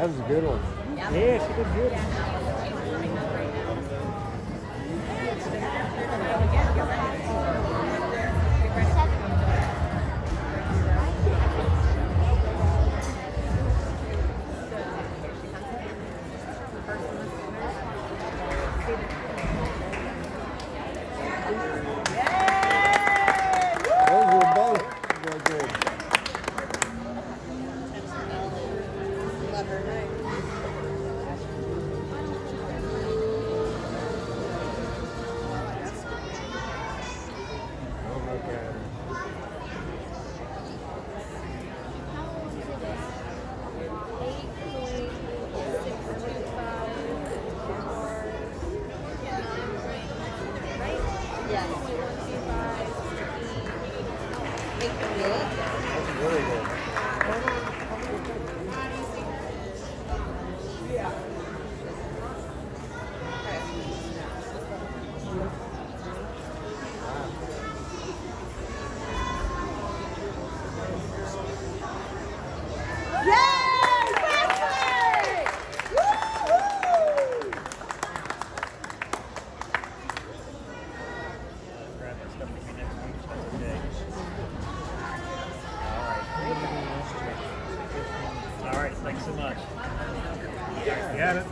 That was a good one. Yeah, yeah she did good. Yeah. God. That's really good. Thanks so much. You Got it.